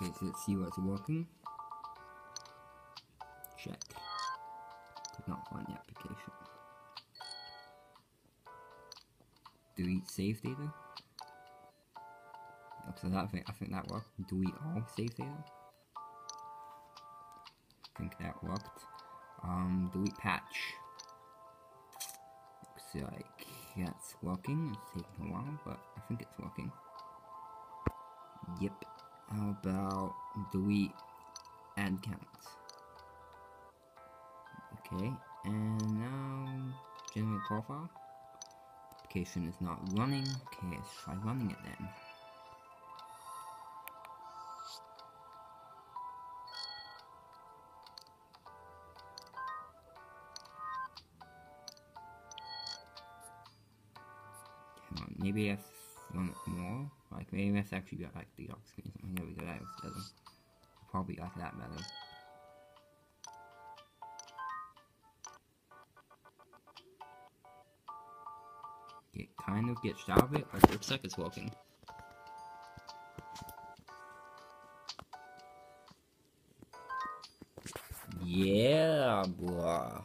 Okay, so let's see what's working. Check. Could not find the application. Delete save data. So that I think that worked. Delete all save data. I think that worked. Um, delete patch. Looks like that's working. It's taking a while, but I think it's working. Yep. How about delete ad counts? Okay, and now generate profile. Application is not running. Okay, let's try running it then. Maybe if it more. Like maybe let's actually get like the ox screen something. There we go, that was better. Probably like that better. It kind of gets out of it, it looks like it's working. Yeah, blah.